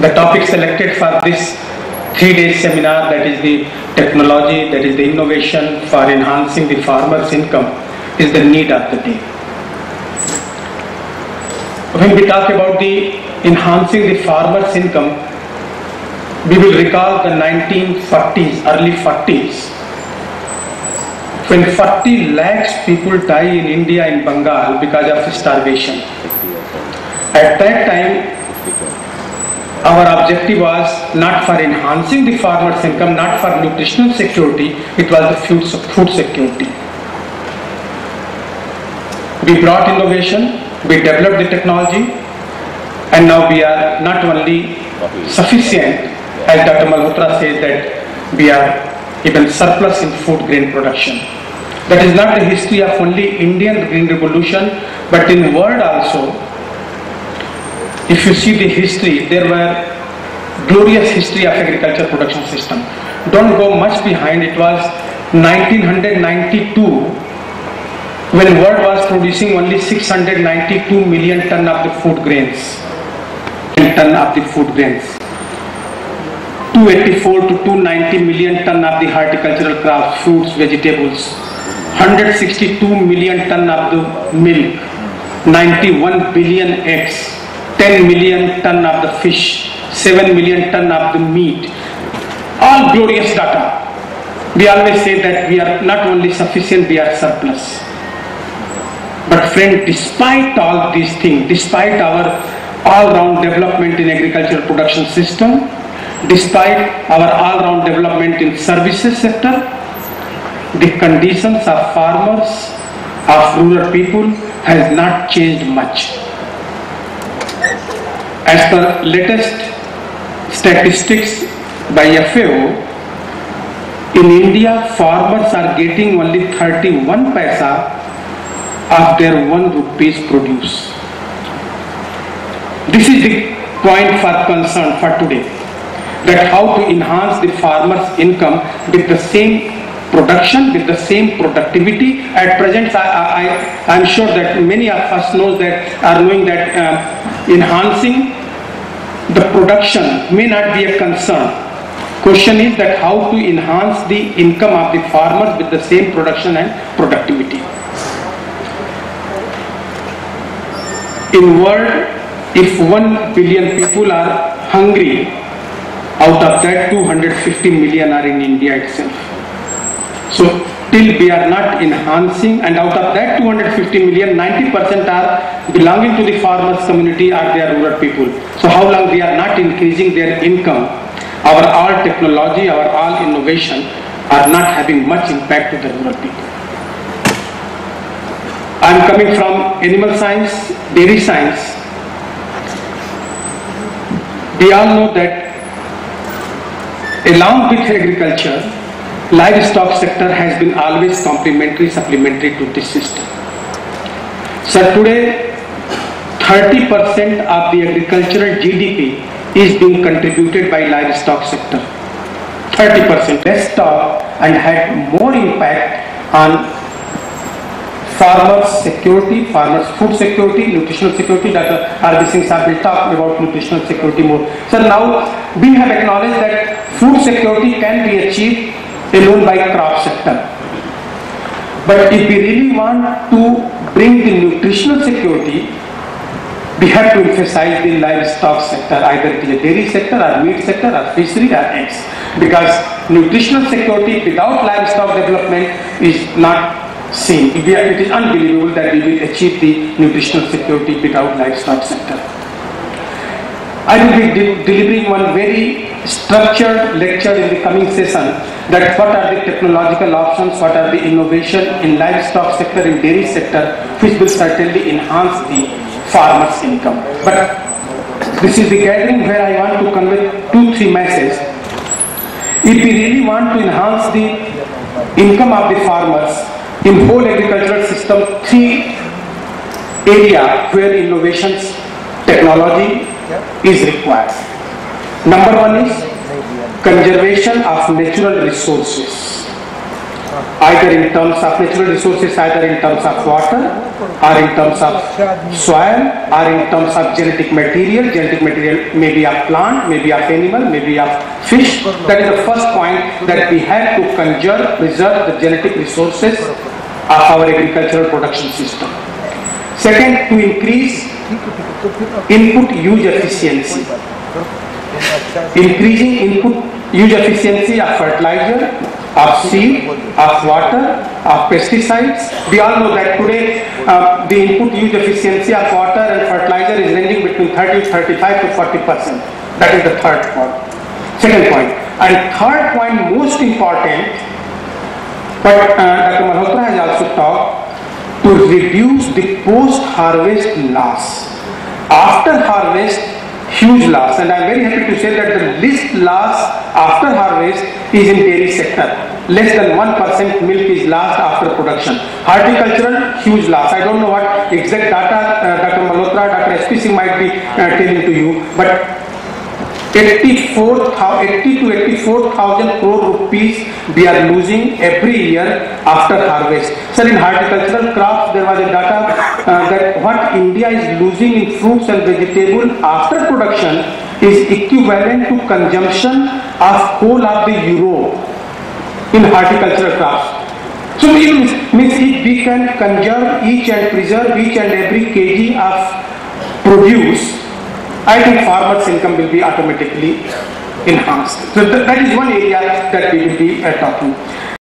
The topic selected for this three-day seminar, that is the technology, that is the innovation for enhancing the farmer's income, is the need of the day. When we talk about the enhancing the farmer's income, we will recall the 1940s, early 40s, when 40 lakhs people die in India in Bengal because of starvation. At that time, our objective was not for enhancing the farmer's income, not for nutritional security, it was the food, food security. We brought innovation, we developed the technology, and now we are not only sufficient, as Dr. Malhotra says that we are even surplus in food grain production. That is not the history of only Indian green revolution, but in world also. If you see the history, there were glorious history of agriculture production system. Don't go much behind. It was 1992 when world was producing only 692 million ton of the food grains. Ton of the food grains. 284 to 290 million ton of the horticultural crops, fruits, vegetables. 162 million ton of the milk. 91 billion eggs. 10 million ton of the fish. 7 million ton of the meat. All glorious data. We always say that we are not only sufficient, we are surplus. But friend, despite all these things, despite our all-round development in agricultural production system, despite our all-round development in services sector, the conditions of farmers, of rural people has not changed much. As per latest statistics by FAO, in India, farmers are getting only 31 paisa of their 1 rupees produce. This is the point for concern for today. That how to enhance the farmer's income with the same production, with the same productivity. At present, I, I, am sure that many of us know that, are knowing that uh, enhancing the production may not be a concern. Question is that how to enhance the income of the farmers with the same production and productivity. In world, if 1 billion people are hungry, out of that 250 million are in India itself. So till we are not enhancing and out of that 250 million, 90% are belonging to the farmers community or they are rural people. So how long we are not increasing their income, our all technology, our all innovation are not having much impact to the rural people. I am coming from animal science, dairy science. We all know that along with agriculture, livestock sector has been always complementary, supplementary to this system. So today, 30% of the agricultural GDP is being contributed by livestock sector. 30% livestock and had more impact on farmers security, farmers food security, nutritional security. Dr. R.B. Singh Sahib will talk about nutritional security more. So now we have acknowledged that food security can be achieved alone by crop sector. But if we really want to bring the nutritional security, we have to emphasize the livestock sector, either the dairy sector or meat sector or fishery or eggs. Because nutritional security without livestock development is not seen. It is unbelievable that we will achieve the nutritional security without livestock sector. I will be de delivering one very structured lecture in the coming session that what are the technological options, what are the innovation in livestock sector, in dairy sector, which will certainly enhance the farmer's income. But this is the gathering where I want to convey two, three messages. If we really want to enhance the income of the farmers, in whole agricultural system, three area where innovations, technology is required. Number one is conservation of natural resources. either in terms of natural resources, either in terms of water, or in terms of soil, or in terms of genetic material. Genetic material may be of plant, may be of animal, may be of fish. That is the first point that we have to conserve, preserve the genetic resources of our agricultural production system. Second, to increase use efficiency. Increasing input use efficiency of fertilizer, of seed, of water, of pesticides. We all know that today uh, the input use efficiency of water and fertilizer is ranging between 30 35 to 40 percent. That is the third point. Second point. And third point, most important, but uh, Dr. Malhotra has also talked to reduce the post-harvest loss. After harvest, huge loss and I'm very happy to say that the least loss after harvest is in dairy sector. Less than 1% milk is lost after production. Horticultural, huge loss. I don't know what exact data uh, Dr. Malhotra, Dr. SPC might be uh, telling to you, but 84, 80 to 84,000 crore rupees we are losing every year after harvest. Sir, in horticultural crops, there was a data uh, that what India is losing in fruits and vegetables after production is equivalent to consumption of whole of the Europe in horticultural crops. So means, means if we can conserve each and preserve each and every kg of produce, I think farmers' income will be automatically enhanced. So th that is one area that we will be uh, talking.